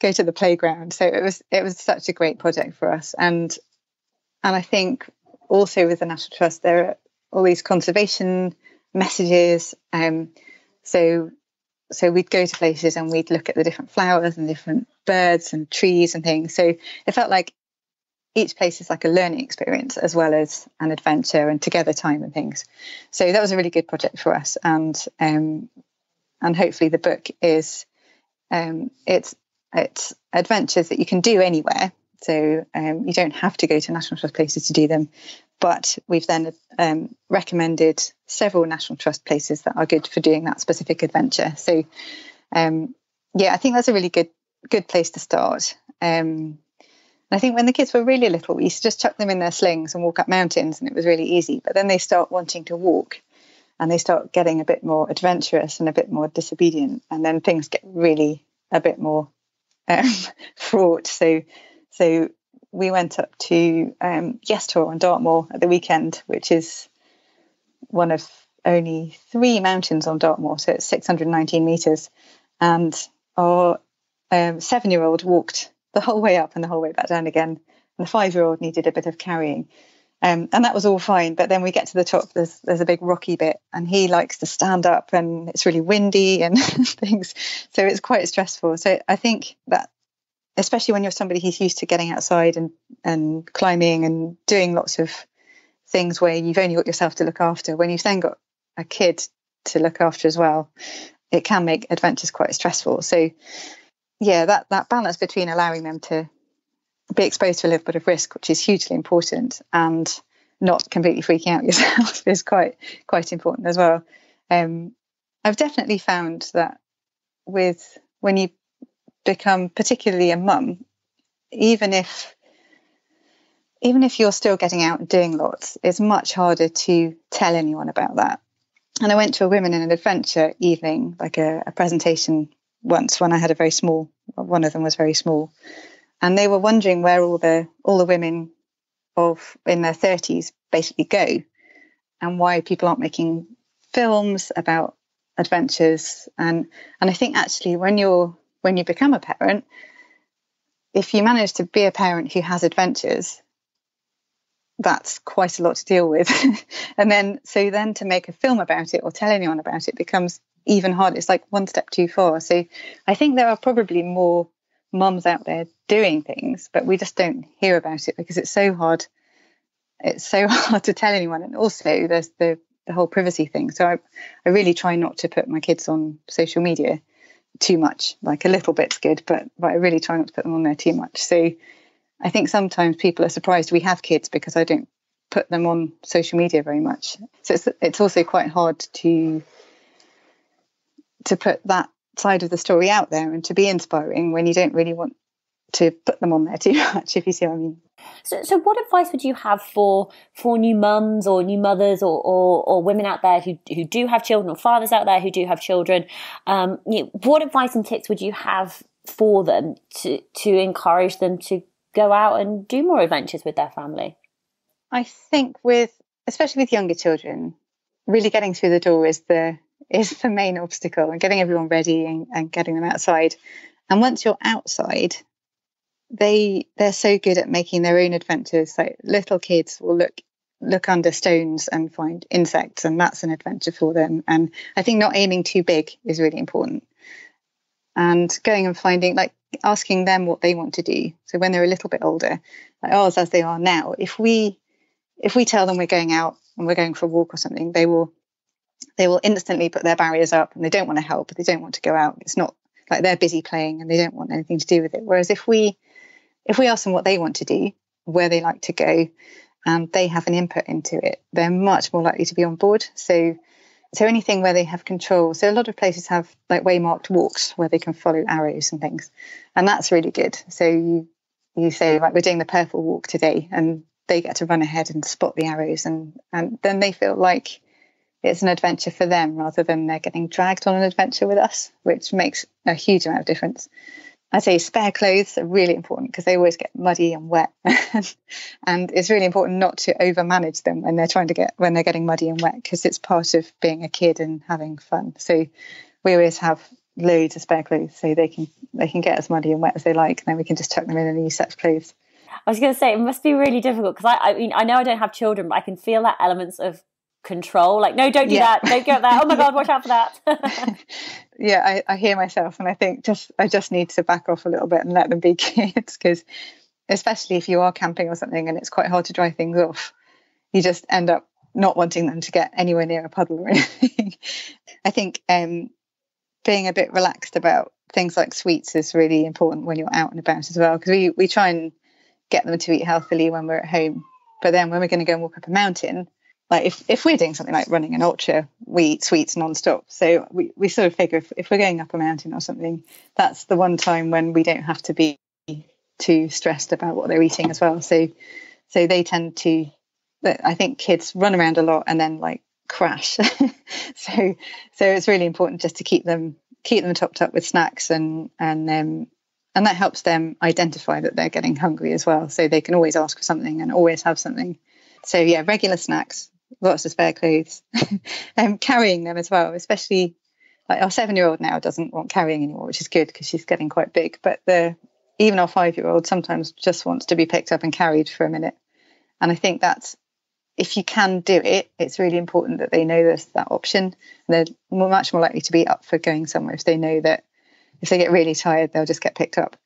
[SPEAKER 2] go to the playground. So it was it was such a great project for us. And and I think also with the National Trust there are all these conservation messages. Um, so so we'd go to places and we'd look at the different flowers and different birds and trees and things. So it felt like each place is like a learning experience as well as an adventure and together time and things. So that was a really good project for us, and um, and hopefully the book is um, it's it's adventures that you can do anywhere. So um, you don't have to go to national trust places to do them, but we've then um, recommended several national trust places that are good for doing that specific adventure. So, um, yeah, I think that's a really good good place to start. Um, I think when the kids were really little, we used to just chuck them in their slings and walk up mountains, and it was really easy. But then they start wanting to walk, and they start getting a bit more adventurous and a bit more disobedient, and then things get really a bit more um, fraught. So, so we went up to um, Yes Tor on Dartmoor at the weekend, which is one of only three mountains on Dartmoor, so it's 619 meters. And our um, seven year old walked the whole way up and the whole way back down again. And the five year old needed a bit of carrying. Um, and that was all fine. But then we get to the top, there's, there's a big rocky bit, and he likes to stand up, and it's really windy and things. So it's quite stressful. So I think that especially when you're somebody who's used to getting outside and and climbing and doing lots of things where you've only got yourself to look after when you've then got a kid to look after as well it can make adventures quite stressful. So yeah that that balance between allowing them to be exposed to a little bit of risk which is hugely important and not completely freaking out yourself is quite quite important as well. Um, i've definitely found that with when you become particularly a mum, even if even if you're still getting out and doing lots, it's much harder to tell anyone about that. And I went to a Women in an Adventure evening, like a, a presentation once when I had a very small. One of them was very small, and they were wondering where all the all the women of in their thirties basically go, and why people aren't making films about adventures. And and I think actually when you're when you become a parent, if you manage to be a parent who has adventures, that's quite a lot to deal with. and then, so then to make a film about it or tell anyone about it becomes even harder. It's like one step too far. So I think there are probably more mums out there doing things, but we just don't hear about it because it's so hard. It's so hard to tell anyone. And also, there's the, the whole privacy thing. So I, I really try not to put my kids on social media too much. Like a little bit's good, but, but I really try not to put them on there too much. So I think sometimes people are surprised we have kids because I don't put them on social media very much. So it's it's also quite hard to to put that side of the story out there and to be inspiring when you don't really want to put them on there too much if you see what I mean.
[SPEAKER 3] So, so what advice would you have for for new mums or new mothers or, or, or women out there who who do have children or fathers out there who do have children? Um, you know, what advice and tips would you have for them to to encourage them to go out and do more adventures with their family?
[SPEAKER 2] I think with especially with younger children, really getting through the door is the is the main obstacle and getting everyone ready and, and getting them outside. And once you're outside, they they're so good at making their own adventures. Like little kids will look look under stones and find insects, and that's an adventure for them. And I think not aiming too big is really important. And going and finding like asking them what they want to do. So when they're a little bit older, like ours as they are now, if we if we tell them we're going out and we're going for a walk or something, they will they will instantly put their barriers up and they don't want to help, they don't want to go out. It's not like they're busy playing and they don't want anything to do with it. Whereas if we if we ask them what they want to do, where they like to go, and they have an input into it, they're much more likely to be on board. So so anything where they have control. So a lot of places have like waymarked walks where they can follow arrows and things, and that's really good. So you you say like we're doing the purple walk today, and they get to run ahead and spot the arrows, and and then they feel like it's an adventure for them rather than they're getting dragged on an adventure with us, which makes a huge amount of difference. I say spare clothes are really important because they always get muddy and wet, and it's really important not to overmanage them when they're trying to get when they're getting muddy and wet because it's part of being a kid and having fun. So we always have loads of spare clothes so they can they can get as muddy and wet as they like, and then we can just tuck them in a new set of clothes.
[SPEAKER 3] I was going to say it must be really difficult because I, I mean I know I don't have children, but I can feel that elements of control. Like, no, don't do yeah. that. Don't get that. Oh my god, watch out for that.
[SPEAKER 2] yeah, I, I hear myself, and I think just I just need to back off a little bit and let them be kids because, especially if you are camping or something and it's quite hard to dry things off, you just end up not wanting them to get anywhere near a puddle or anything. I think um, being a bit relaxed about things like sweets is really important when you're out and about as well because we we try and get them to eat healthily when we're at home, but then when we're going to go and walk up a mountain like if, if we're doing something like running an ultra, we eat sweets non-stop. So we, we sort of figure if, if we're going up a mountain or something, that's the one time when we don't have to be too stressed about what they're eating as well. So so they tend to I think kids run around a lot and then like crash. so so it's really important just to keep them keep them topped up with snacks and and um and that helps them identify that they're getting hungry as well. So they can always ask for something and always have something. So yeah, regular snacks lots of spare clothes, um, carrying them as well, especially like our seven year old now doesn't want carrying anymore, which is good because she's getting quite big. But the even our five year old sometimes just wants to be picked up and carried for a minute. And I think that's if you can do it, it's really important that they know there's that option. And they're much more likely to be up for going somewhere if they know that if they get really tired, they'll just get picked up.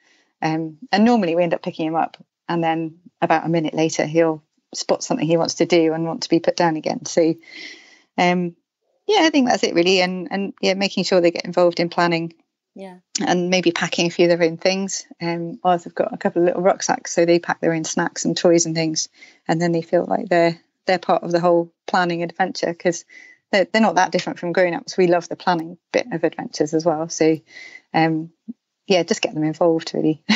[SPEAKER 2] Um, and normally we end up picking him up, and then about a minute later, he'll spot something he wants to do and want to be put down again. So, um, yeah, I think that's it really, and and yeah, making sure they get involved in planning.
[SPEAKER 3] Yeah,
[SPEAKER 2] and maybe packing a few of their own things. Um, ours have got a couple of little rucksacks, so they pack their own snacks and toys and things, and then they feel like they're they're part of the whole planning adventure because they're, they're not that different from grown ups. We love the planning bit of adventures as well. So, um, yeah, just get them involved really.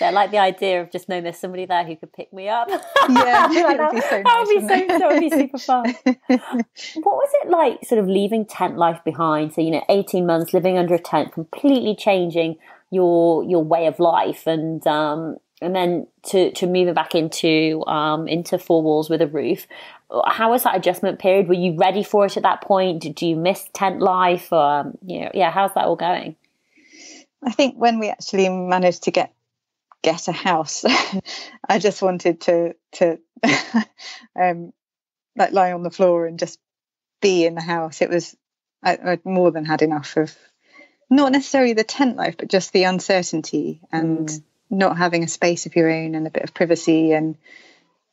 [SPEAKER 1] I like the idea of just knowing there's somebody there who could pick me up.
[SPEAKER 2] Yeah, that would be so nice.
[SPEAKER 1] That would be so, that would be super fun. what was it like sort of leaving tent life behind? So, you know, 18 months living under a tent, completely changing your your way of life and um and then to to moving back into um into four walls with a roof. How was that adjustment period? Were you ready for it at that point? Did you miss tent life? Um, you know, yeah, how's that all going?
[SPEAKER 2] I think when we actually managed to get get a house, I just wanted to to um, like lie on the floor and just be in the house. It was I, I'd more than had enough of not necessarily the tent life, but just the uncertainty and mm. not having a space of your own and a bit of privacy. And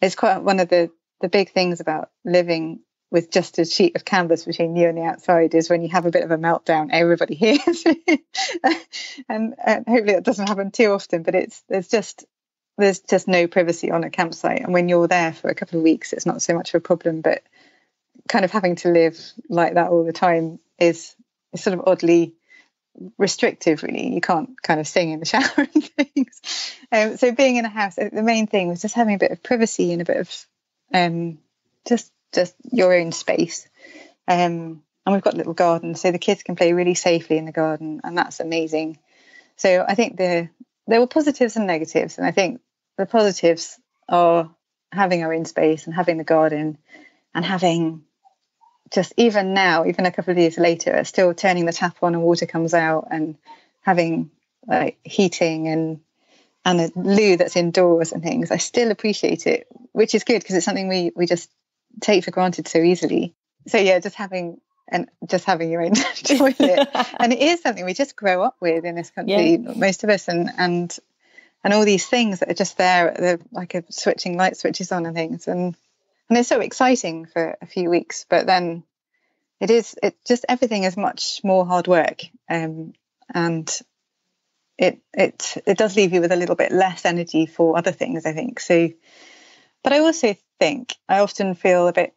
[SPEAKER 2] it's quite one of the the big things about living with just a sheet of canvas between you and the outside is when you have a bit of a meltdown, everybody hears. and, and hopefully that doesn't happen too often, but it's there's just there's just no privacy on a campsite. And when you're there for a couple of weeks, it's not so much of a problem. But kind of having to live like that all the time is, is sort of oddly restrictive really you can't kind of sing in the shower and things um, so being in a house the main thing was just having a bit of privacy and a bit of um, just just your own space. Um, and we've got little garden, so the kids can play really safely in the garden, and that's amazing. So I think the there were positives and negatives, and I think the positives are having our own space and having the garden and having just even now, even a couple of years later, still turning the tap on and water comes out and having like heating and and a loo that's indoors and things. I still appreciate it, which is good because it's something we we just take for granted so easily. So yeah, just having and just having your own toilet, and it is something we just grow up with in this country, yeah. most of us, and and and all these things that are just there, the like a switching light switches on and things, and and it's so exciting for a few weeks, but then it is it just everything is much more hard work, um, and it it it does leave you with a little bit less energy for other things, I think. So, but I also think I often feel a bit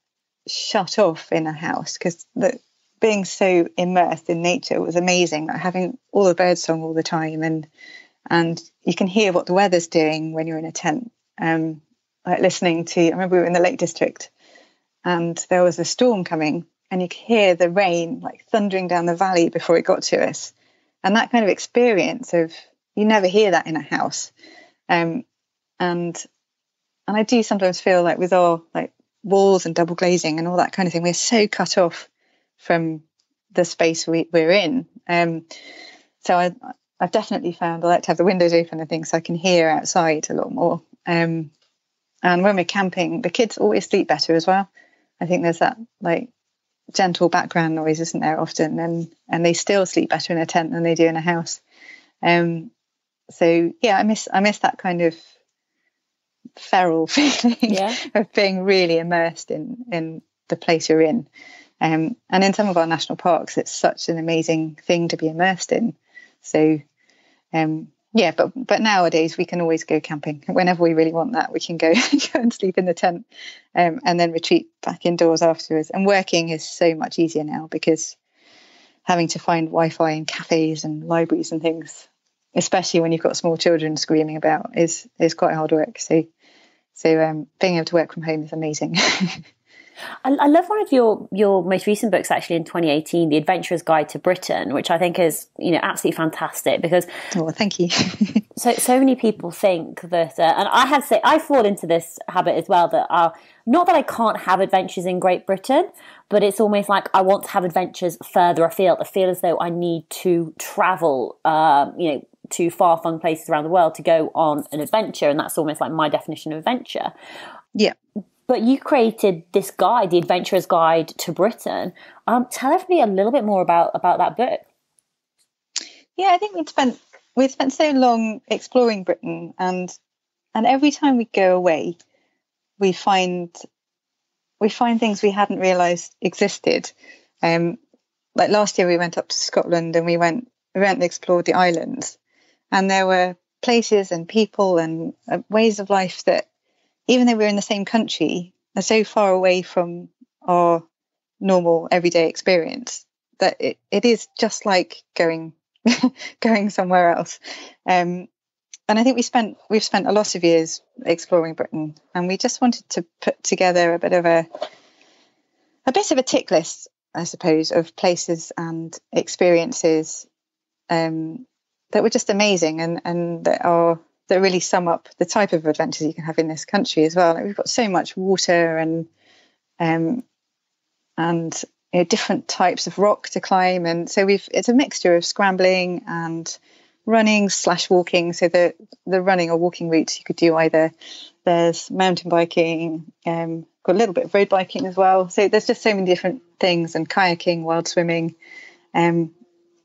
[SPEAKER 2] shut off in a house because being so immersed in nature was amazing. Like having all the bird song all the time, and and you can hear what the weather's doing when you're in a tent. Um, like listening to, I remember we were in the Lake District, and there was a storm coming, and you could hear the rain like thundering down the valley before it got to us, and that kind of experience of you never hear that in a house, um, and and I do sometimes feel like with our like walls and double glazing and all that kind of thing, we're so cut off from the space we, we're in. Um, so I, I've definitely found I like to have the windows open and things so I can hear outside a lot more. Um, and when we're camping, the kids always sleep better as well. I think there's that like gentle background noise, isn't there, often, and and they still sleep better in a tent than they do in a house. Um, so yeah, I miss I miss that kind of feral feeling yeah. of being really immersed in in the place you're in. Um, and in some of our national parks, it's such an amazing thing to be immersed in. So, um, yeah, but but nowadays we can always go camping whenever we really want that. We can go go and sleep in the tent, um, and then retreat back indoors afterwards. And working is so much easier now because having to find Wi-Fi in cafes and libraries and things especially when you've got small children screaming about, is is quite hard work. So, so um, being able to work from home is amazing.
[SPEAKER 1] I, I, love one of your your most recent books, actually in 2018, "The Adventurer's Guide to Britain," which I think is you know absolutely fantastic because.
[SPEAKER 2] Oh, thank you.
[SPEAKER 1] so so many people think that, uh, and I have to say, I fall into this habit as well. That are not that I can't have adventures in Great Britain, but it's almost like I want to have adventures further afield. I feel as though I need to travel, um, you know, to far flung places around the world to go on an adventure. And that's almost like my definition of adventure.
[SPEAKER 2] Yeah.
[SPEAKER 1] But you created this guide, the Adventurer's Guide to Britain. Um, tell everybody a little bit more about, about that book.
[SPEAKER 2] Yeah, I think we'd spent we've spent so long exploring Britain and and every time we go away we find we find things we hadn't realized existed um, like last year we went up to Scotland and we went we went and explored the islands and there were places and people and uh, ways of life that, even though we are in the same country, are so far away from our normal everyday experience that it, it is just like going going somewhere else. Um, and I think we spent we've spent a lot of years exploring Britain, and we just wanted to put together a bit of a a bit of a tick list, I suppose, of places and experiences um, that were just amazing and and that are that really sum up the type of adventures you can have in this country as well. Like we've got so much water and um, and you know, different types of rock to climb, and so we've it's a mixture of scrambling and running slash walking. So the the running or walking routes you could do either. There's mountain biking, um, got a little bit of road biking as well. So there's just so many different things, and kayaking, wild swimming. Um,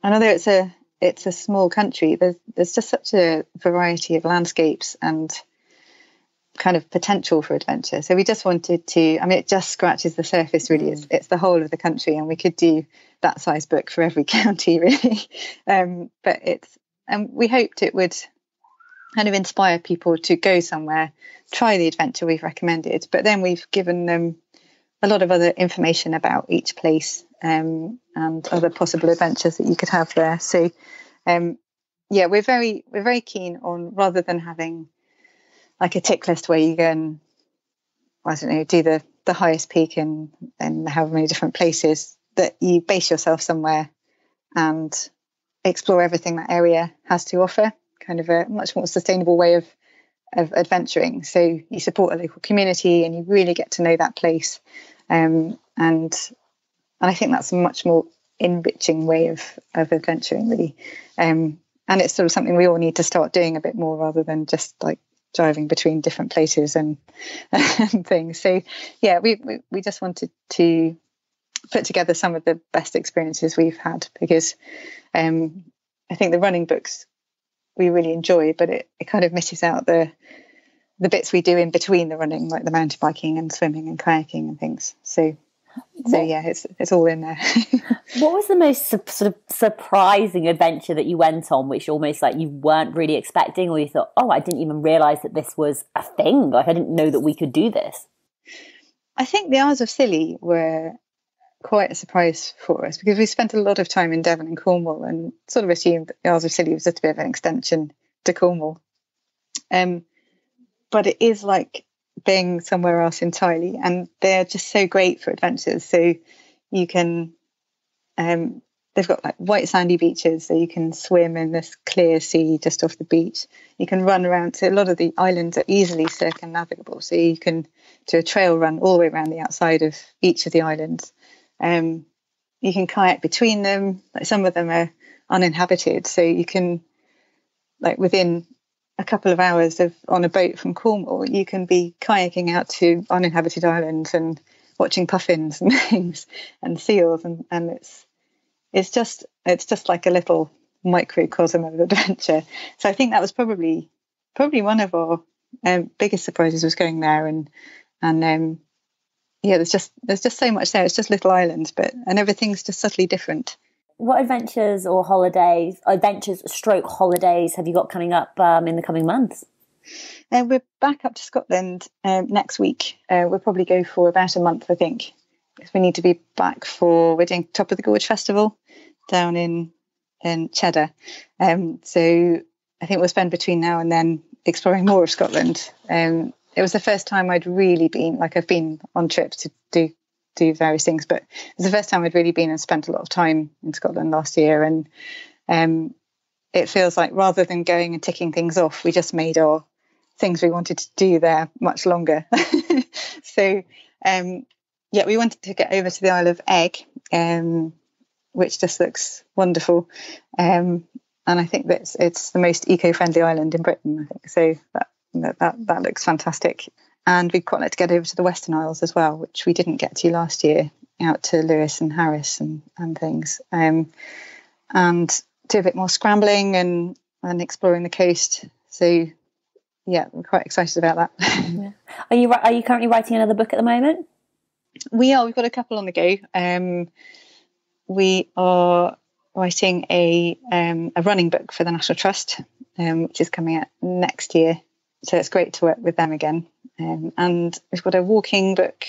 [SPEAKER 2] and although it's a it's a small country, there's there's just such a variety of landscapes and kind of potential for adventure. So we just wanted to. I mean, it just scratches the surface. Really, it's, it's the whole of the country, and we could do that size book for every county, really. Um, but it's and we hoped it would kind of inspire people to go somewhere, try the adventure we've recommended, but then we've given them a lot of other information about each place um, and other possible adventures that you could have there. So, um, yeah, we're very we're very keen on rather than having like a tick list where you go and I don't know do the the highest peak in in however many different places that you base yourself somewhere and explore everything that area has to offer. Kind of a much more sustainable way of of adventuring. So you support a local community and you really get to know that place. Um, and and I think that's a much more enriching way of of adventuring, really. Um, and it's sort of something we all need to start doing a bit more rather than just like driving between different places and, and things. So yeah, we, we we just wanted to put together some of the best experiences we've had because um, I think the running books we really enjoy, but it, it kind of misses out the the bits we do in between the running, like the mountain biking and swimming and kayaking and things. So so yeah, it's it's all in there.
[SPEAKER 3] what was the most su- sort of surprising adventure that you went on, which almost like you weren't really expecting, or you thought, oh, I didn't even realize that this was a thing. Like I didn't know that we could do this.
[SPEAKER 2] I think the Isles of Scilly were quite a surprise for us because we spent a lot of time in Devon and Cornwall and sort of assumed that the Isles of Scilly was just a bit of an extension to Cornwall. Um, but it is like being somewhere else entirely, and they're just so great for adventures. So you can, um, they've got like white sandy beaches, so you can swim in this clear sea just off the beach. You can run around. So a lot of the islands are easily circumnavigable, so you can do a trail run all the way around the outside of each of the islands. Um, you can kayak between them. Like some of them are uninhabited, so you can, like within a couple of hours of on a boat from Cornwall, you can be kayaking out to uninhabited islands and watching puffins and things and seals, and and it's it's just it's just like a little microcosm of adventure. So I think that was probably probably one of our um, biggest surprises was going there and and um, yeah, there's just there's just so much there. It's just little islands, but and everything's just subtly different.
[SPEAKER 3] What adventures or holidays, adventures, stroke holidays, have you got coming up um, in the coming months?
[SPEAKER 2] Uh, we're back up to Scotland um, next week. Uh, we'll probably go for about a month, I think, because we need to be back for we're doing Top of the Gorge Festival down in in Cheddar. Um, so I think we'll spend between now and then exploring more of Scotland. Um, it was the first time I'd really been like I've been on trips to do do various things, but it was the first time I'd really been and spent a lot of time in Scotland last year, and um, it feels like rather than going and ticking things off, we just made our things we wanted to do there much longer. so um, yeah, we wanted to get over to the Isle of Eigg, um, which just looks wonderful. Um, and I think that it's the most eco-friendly island in Britain. I think so. That that, that, that looks fantastic. And we'd quite like to get over to the Western Isles as well, which we didn't get to last year, out to Lewis and Harris and, and things. Um, and do a bit more scrambling and, and exploring the coast. So, yeah, we're quite excited about that.
[SPEAKER 3] yeah. Are you are you currently writing another book at the moment?
[SPEAKER 2] We are. We've got a couple on the go. Um, we are writing a um, a running book for the National Trust, um, which is coming out next year so it's great to work with them again. Um, and we've got a walking book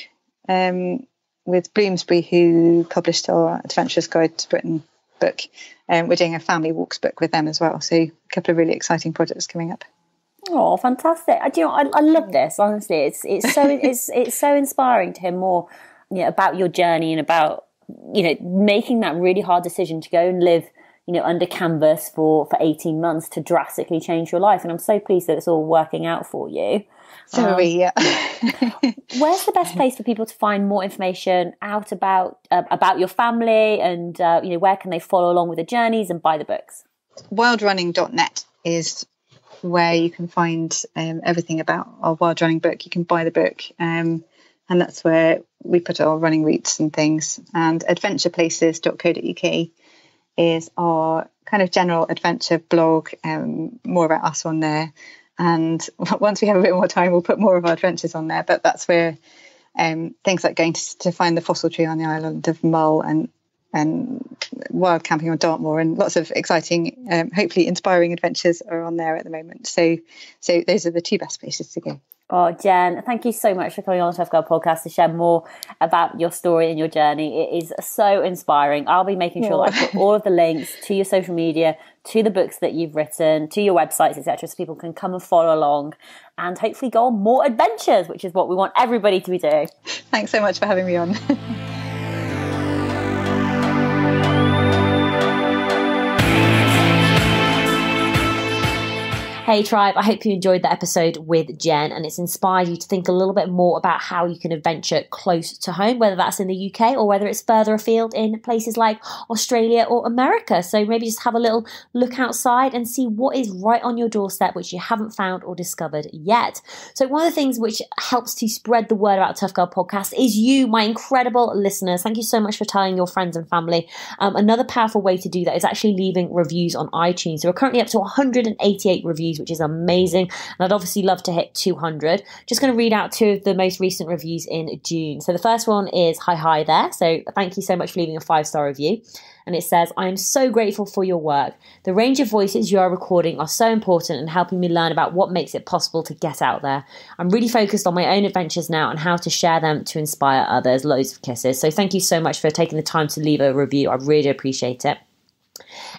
[SPEAKER 2] um, with Bloomsbury, who published our Adventurer's Guide to Britain book. Um, we're doing a family walks book with them as well. So a couple of really exciting projects coming up.
[SPEAKER 3] Oh, fantastic! I do. You know, I, I love this. Honestly, it's it's so it's it's so inspiring to hear more you know, about your journey and about you know making that really hard decision to go and live you know under canvas for for 18 months to drastically change your life. And i'm so pleased that it's all working out for you.
[SPEAKER 2] So um,
[SPEAKER 3] where's the best place for people to find more information out about uh, about your family and uh, you know where can they follow along with the journeys and buy the books?
[SPEAKER 2] Wildrunning.net is where you can find um, everything about our wild running book. You can buy the book um, and that's where we put our running routes and things. And adventureplaces.co.uk is our kind of general adventure blog, um, more about us on there. And once we have a bit more time, we'll put more of our adventures on there. But that's where um, things like going to, to, find the fossil tree on the island of Mull and and wild camping on Dartmoor and lots of exciting, um, hopefully inspiring adventures are on there at the moment. So, so those are the two best places to go.
[SPEAKER 3] Oh, Jen, thank you so much for coming on the Tough Girl podcast to share more about your story and your journey. It is so inspiring. I'll be making sure that I put all of the links to your social media, to the books that you've written, to your websites, etc., so people can come and follow along and hopefully go on more adventures, which is what we want everybody to be doing.
[SPEAKER 2] Thanks so much for having me on.
[SPEAKER 1] Hey Tribe, I hope you enjoyed that episode with Jen and it's inspired you to think a little bit more about how you can adventure close to home, whether that's in the UK or whether it's further afield in places like Australia or America. So maybe just have a little look outside and see what is right on your doorstep which you haven't found or discovered yet. So one of the things which helps to spread the word about Tough Girl podcast is you, my incredible listeners. Thank you so much for telling your friends and family. Um, another powerful way to do that is actually leaving reviews on iTunes. So we're currently up to 188 reviews which is amazing. And I'd obviously love to hit 200. Just going to read out two of the most recent reviews in June. So the first one is Hi Hi There. So thank you so much for leaving a five star review. And it says, I am so grateful for your work. The range of voices you are recording are so important and helping me learn about what makes it possible to get out there. I'm really focused on my own adventures now and how to share them to inspire others. Loads of kisses. So thank you so much for taking the time to leave a review. I really appreciate it.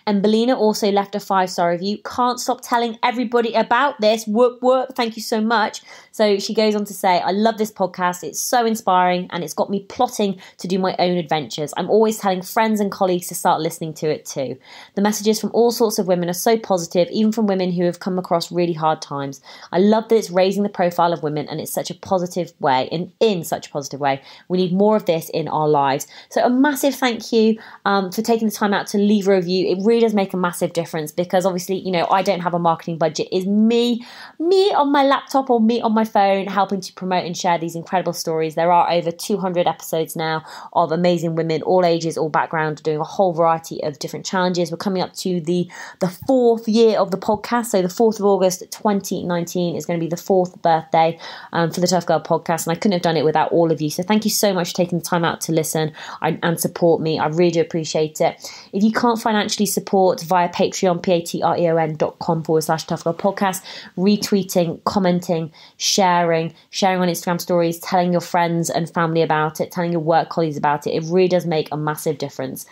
[SPEAKER 1] And Belina also left a five star review. Can't stop telling everybody about this. Whoop whoop. Thank you so much. So she goes on to say, I love this podcast. It's so inspiring and it's got me plotting to do my own adventures. I'm always telling friends and colleagues to start listening to it too. The messages from all sorts of women are so positive, even from women who have come across really hard times. I love that it's raising the profile of women and it's such a positive way, in, in such a positive way. We need more of this in our lives. So a massive thank you um, for taking the time out to leave a review. It really does make a massive difference because obviously, you know, I don't have a marketing budget. Is me, me on my laptop or me on my phone helping to promote and share these incredible stories. There are over 200 episodes now of amazing women, all ages, all background, doing a whole variety of different challenges. We're coming up to the the fourth year of the podcast. So the 4th of August 2019 is going to be the fourth birthday um, for the Tough Girl podcast. And I couldn't have done it without all of you. So thank you so much for taking the time out to listen and support me. I really do appreciate it. If you can't financially support via Patreon, P-A-T-R-E-O-N dot com forward slash Tough Girl podcast, retweeting, commenting, sharing, sharing on Instagram stories, telling your friends and family about it, telling your work colleagues about it. It really does make a massive difference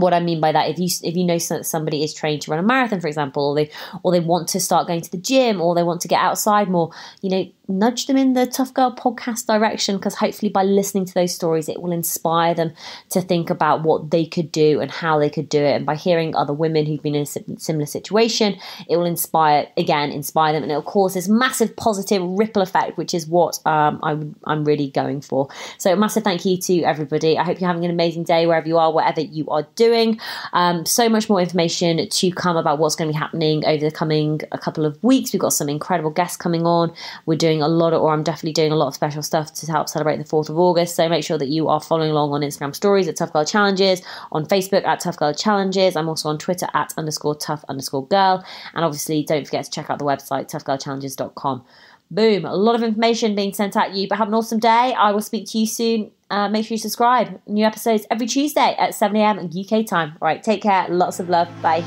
[SPEAKER 1] what I mean by that, if you if you know somebody is trained to run a marathon, for example, or they or they want to start going to the gym, or they want to get outside more, you know, nudge them in the Tough Girl podcast direction because hopefully by listening to those stories, it will inspire them to think about what they could do and how they could do it. And by hearing other women who've been in a similar situation, it will inspire again, inspire them, and it'll cause this massive positive ripple effect, which is what um, I'm I'm really going for. So, massive thank you to everybody. I hope you're having an amazing day wherever you are, whatever you are doing. Um, so much more information to come about what's going to be happening over the coming a couple of weeks. We've got some incredible guests coming on. We're doing doing a lot of, or I'm definitely doing a lot of special stuff to help celebrate the 4th of August. So make sure that you are following along on Instagram stories at Tough Girl Challenges, on Facebook at Tough Girl Challenges. I'm also on Twitter at underscore tough underscore girl. And obviously, don't forget to check out the website, toughgirlchallenges.com. Boom, a lot of information being sent at you, but have an awesome day. I will speak to you soon. Uh, make sure you subscribe. New episodes every Tuesday at 7 a.m. UK time. All right, take care. Lots of love. Bye.